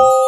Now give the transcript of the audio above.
Oh.